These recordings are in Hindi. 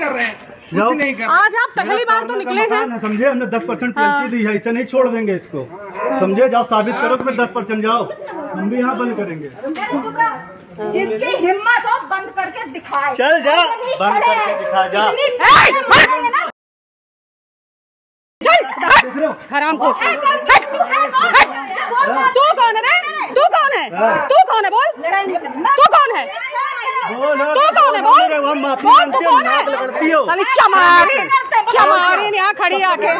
कर रहे हैं। जाओ। कुछ नहीं कर रहे। आज आप पहली बार तो निकले हैं। समझे? हमने दस परसेंट पेंशन दी है ऐसे नहीं छोड़ देंगे इसको। समझे? जाओ साबित करो कि दस परसेंट जाओ। हम भी यहाँ बंद करेंगे। जिसकी हिम्मत हो बंद करके दिखाए। चल जा। बंद करके दिखा जा। हो? हराम को तू कौन? तू है तू है। तू कौन है बोल। तू कौन है? तू कौन है बोल बोल? तू कौन है साली चमारी चमारी यहाँ खड़ी आके।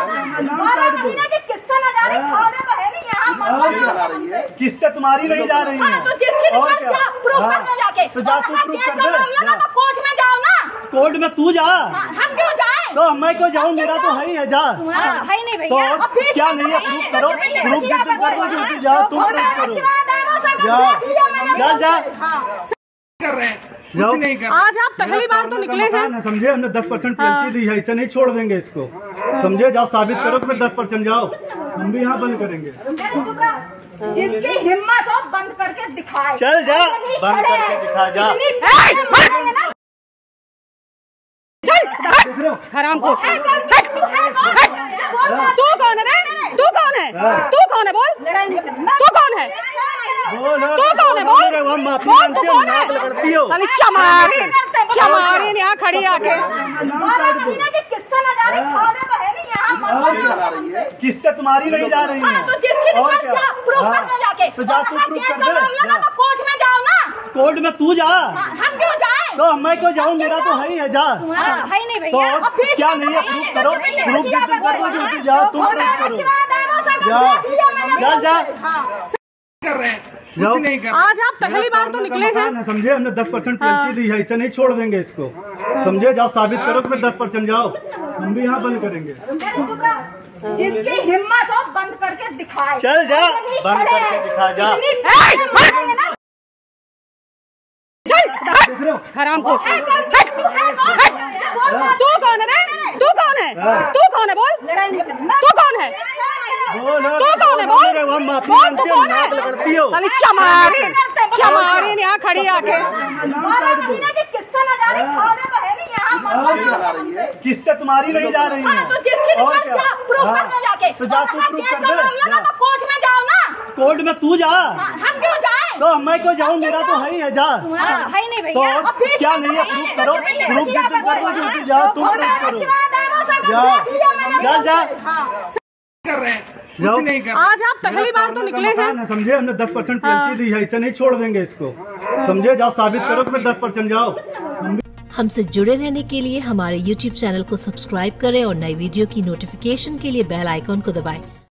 किस्त न जा रही? खाने को है नहीं यहाँ। मत किस्तें तुम्हारी नहीं जा रही है तो जिसकी निकल जा प्रूफ हाँ, करने जाके। तो जा तू प्रूफ कर दे। ना तो कोर्ट में जाओ ना। कोर्ट में तू जा। हाँ, हम क्यों जाए? तो मैं क्यों जाऊँ? मेरा तो है ही है जा। तुम्हारा तो है नहीं तो भैया। क्या नहीं है? तो प्रूफ करो प्रूफ करो तो जा तुम प्रूफ करो। जा। जा। हाँ। कर रहे हैं। जाओ। कुछ नहीं कर रहे। आज आप पहली बार तो निकले हैं। समझे? हमने दस परसेंट पेंशन दी है ऐसे नहीं छोड़ देंगे इसको। समझे? जाओ साबित करो कि दस परसेंट जाओ। हम भी यहाँ बंद करेंगे। जिसकी हिम्मत हो बंद करके दिखाए। चल जा बंद करके दिखा जा। हो? हराम को कौन? तू कौन? ना। तू कौन है रे? तू कौन है। तू कौन है? बोल। तू कौन है? तू कौन है? बोल। बोल तू कौन है? साली चमारी चमारी यहाँ खड़ी आके। किस्त न जा रही खाने को है? नहीं यहाँ मत किस्तें तुम्हारी नहीं जा रही हाँ, हैं तो जिसकी प्रूफ हाँ, जाके तो जा तू प्रूफ कर दे। तो कोर्ट में जाओ ना। कोर्ट में तू जा। हाँ, हम क्यों जाए? तो मैं क्यों जाऊँ? मेरा तो है ही है जा। है नहीं भैया। क्या नहीं है? प्रूफ करो। प्रूफ जा तुम प्रूफ करो। जा। देख जा, जा। हाँ। कर रहे हैं। कुछ नहीं कर आज आप पहली बार तो निकले हैं। समझे? हमने दस परसेंट पेंशन दी है ऐसे नहीं छोड़ देंगे इसको। समझे? जाओ साबित करो कि दस परसेंट जाओ। हम भी यहाँ बंद करेंगे। जिसकी हिम्मत हो बंद करके दिखाए। चल जा। बंद करके दिखा जा। चल हो? हराम को। तू कौन? तू है है। तू कौन है? बोल। तू कौन है? तू कौन है? बोल। बोल तू कौन हो? है। साली चमारी चमारी यहाँ खड़ी आके। बारह महीने की किस्त जा है। किस्तें तुम्हारी नहीं जा रही है तो जिसकी निकल? जा प्रूफ हाँ, करने जाके। तो जा तू प्रूफ कर दे। जा। तो कोर्ट में जाओ ना। कोर्ट में तू जा। हाँ, हम क्यों जाए? तो मैं क्यों जाऊँ? मेरा तो है ही है जा। तुम्हारा तो है नहीं तो भैया क्या नहीं है? तो प्रूफ करो प्रूफ तो जा तुम प्रूफ करो। हाँ। कर रहे हैं। कुछ नहीं कर आज आप पहली बार तो निकले हैं। समझे? हमने दस परसेंट पेंशन दी है ऐसे नहीं छोड़ देंगे इसको। समझे? जाओ साबित करो तो दस परसेंट जाओ। हमसे जुड़े रहने के लिए हमारे YouTube चैनल को सब्सक्राइब करें और नई वीडियो की नोटिफिकेशन के लिए बेल आइकॉन को दबाएँ।